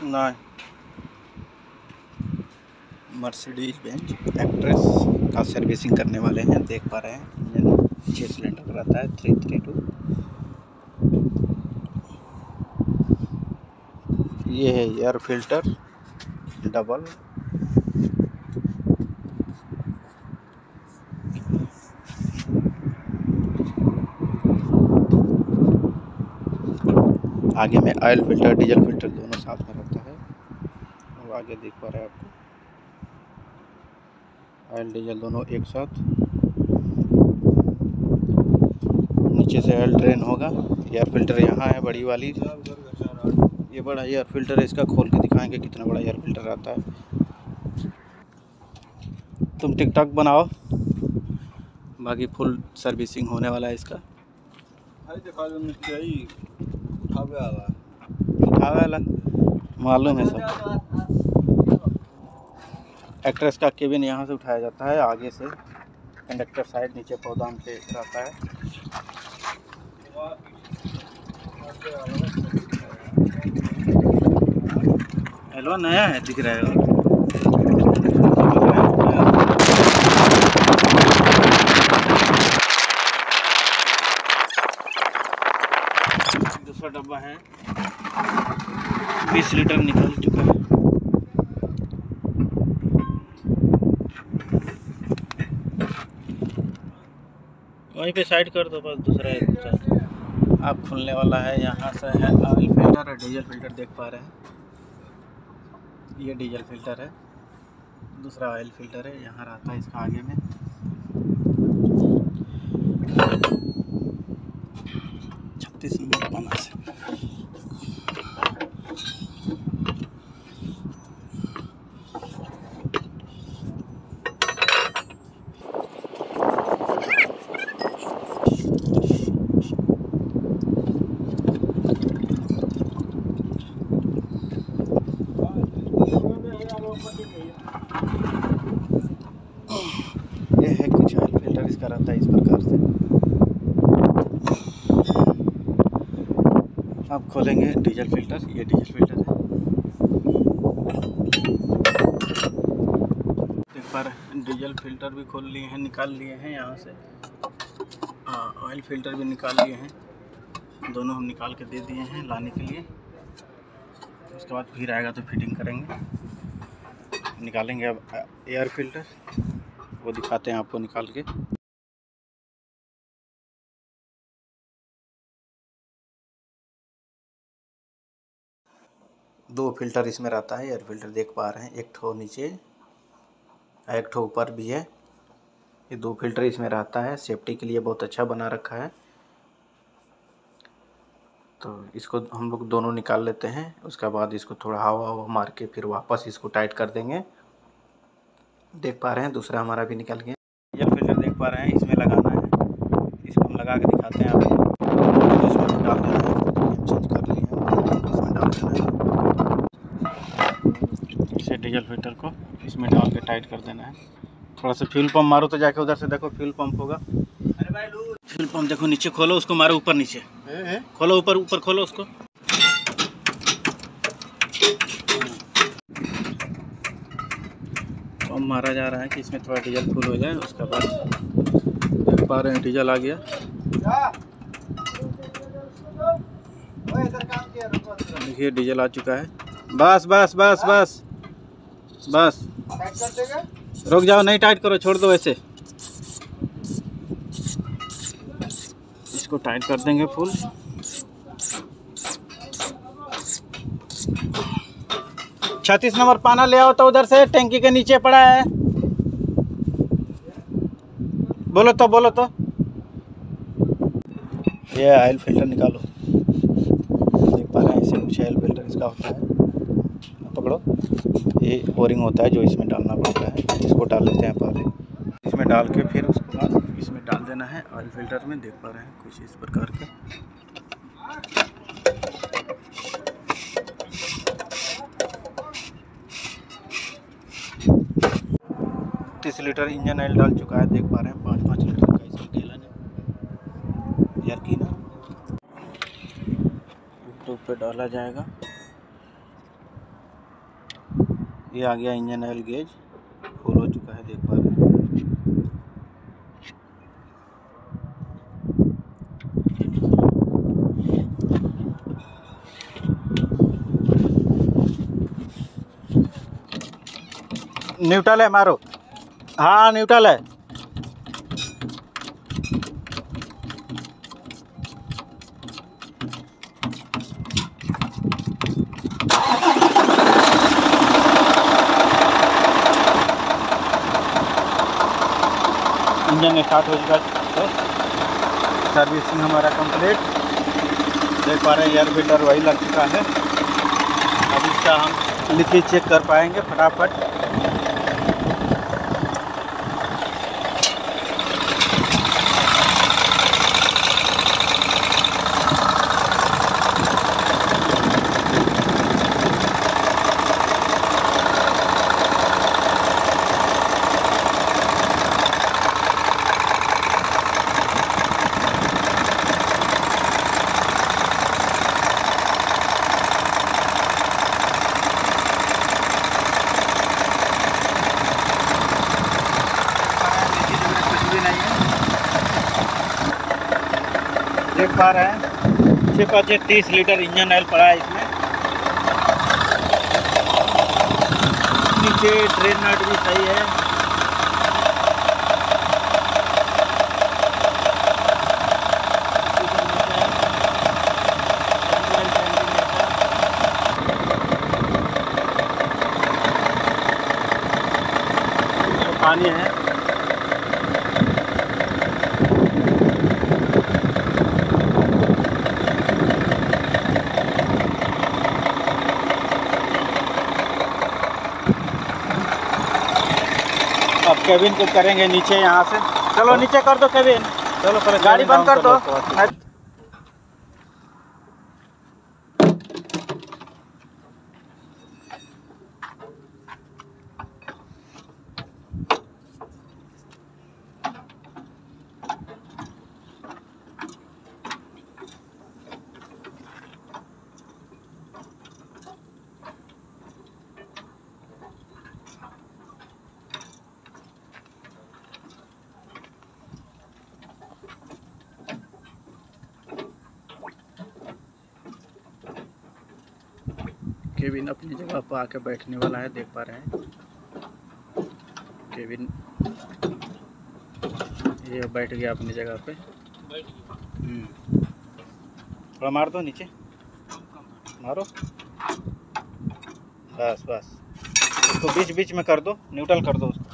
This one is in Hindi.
नहीं मर्सिडीज बेंच एक्ट्रेस का सर्विसिंग करने वाले हैं, देख पा रहे हैं। इंजन छः सिलेंडर का रहता है थ्री थ्री टू ये है एयर फ़िल्टर डबल आगे में ऑयल फ़िल्टर डीजल फ़िल्टर दोनों साथ में है आगे देख पा रहे हैं आपको। ऑयल डीजल दोनों एक साथ। नीचे से ऑयल ड्रेन होगा। एयर फ़िल्टर यहाँ है बड़ी वाली। ये बड़ा एयर फ़िल्टर है इसका खोल के दिखाएँगे कितना बड़ा एयर फ़िल्टर आता है। तुम टिकटॉक बनाओ। बाकी फुल सर्विसिंग होने वाला है इसका। उठावे वाला। मालूम है सब। एक्ट्रेस का केबिन यहाँ से उठाया जाता है, आगे से कंडक्टर साइड नीचे पौधान पे रहता है। हेलो, नया है, दिख रहा है। दूसरा डब्बा है। बीस लीटर निकल चुका है। वहीं पे साइड कर दो, बस दूसरा दूसरा आप खुलने वाला है, यहाँ से है ऑयल फ़िल्टर और डीजल फ़िल्टर देख पा रहे हैं। ये डीजल फ़िल्टर है। दूसरा ऑयल फ़िल्टर है, यहाँ रहता है इसका आगे में। छत्तीस नंबर बना से ये है कुछ रहता है इस प्रकार से। अब खोलेंगे डीजल फ़िल्टर, ये डीजल फ़िल्टर है। देख पा रहे हैं डीजल फ़िल्टर भी खोल लिए हैं, निकाल लिए हैं यहाँ से। हाँ ऑयल फ़िल्टर भी निकाल लिए हैं। दोनों हम निकाल के दे दिए हैं लाने के लिए। उसके बाद फिर आएगा तो फिटिंग करेंगे। निकालेंगे अब एयर फ़िल्टर। वो दिखाते हैं आपको निकाल के। दो फ़िल्टर इसमें रहता है, एयर फ़िल्टर देख पा रहे हैं। एक ठो नीचे, एक ठो ऊपर भी है। ये दो फ़िल्टर इसमें रहता है। सेफ्टी के लिए बहुत अच्छा बना रखा है। तो इसको हम लोग दोनों निकाल लेते हैं। उसके बाद इसको थोड़ा हवा हवा मार के फिर वापस इसको टाइट कर देंगे। देख पा रहे हैं, दूसरा हमारा भी निकल गया। ये फ़िल्टर देख पा रहे हैं, इसमें लगाना है। इसको हम लगा के दिखाते हैं आपको इसमें डाल देना है चेंज कर लिए हैं इसमें डाल देना है इसे डीजल फ़िल्टर को इसमें डाल के टाइट कर देना है। थोड़ा सा फ्यूल पंप मारो तो जाके उधर से देखो फ्यूल पंप होगा। फ्यूल पंप देखो नीचे खोलो, उसको मारो ऊपर नीचे। खोलो ऊपर ऊपर खोलो उसको। पंप मारा जा रहा है कि इसमें थोड़ा डीजल फुल हो जाए, उसके बाद देख पा रहे हैं डीजल आ गया। देखिए डीजल आ चुका है। बस बस बस बस। बस। रुक जाओ, नहीं टाइट करो, छोड़ दो ऐसे। इसको टाइट कर देंगे फुल छत्तीस नंबर पाना ले आओ तो उधर से, टैंकी के नीचे पड़ा है। बोलो तो बोलो तो। ये ऑयल फ़िल्टर निकालो। देख पा रहे हैं इसे कुछ ऑयल फ़िल्टर इसका होता है। पकड़ो। ये बोरिंग होता है जो इसमें डालना पड़ता है। इसको डाल लेते हैं पहले। इसमें डाल के फिर उसके बाद इसमें डाल देना है ऑयल फ़िल्टर में। देख पा रहे हैं कुछ इस प्रकार के। तीस लीटर इंजन ऑयल डाल चुका है। देख पा रहे हैं पाँच पाँच लीटर का इसमें गैलन है। यार की ना यूट्यूब डाला जाएगा। ये आ गया इंजन ऑयल गेज फुल हो चुका है, देख पा रहे न्यूट्रल है मारो। हाँ न्यूट्रल है। इंजन स्टार्ट हो चुका है सर्विसिंग हमारा कंप्लीट देख पा रहे हैं एयर फ़िल्टर वही लग चुका है। अब इसका हम लीकेज चेक कर पाएँगे फटाफट देख पा रहे हैं। छः पाँच तीस लीटर इंजन ऑयल पड़ा है इसमें। नीचे ट्रेन नट भी सही है। पानी है। केबिन को करेंगे नीचे यहाँ से। चलो नीचे कर दो केविन चलो पहले गाड़ी बंद कर दो। केविन अपनी जगह पर आके बैठने वाला है देख पा रहे हैं। केविन ये बैठ गया अपनी जगह पे। हम्म। थोड़ा मार दो नीचे। मारो। बस बस। उसको बीच बीच में कर दो न्यूट्रल कर दो उसको।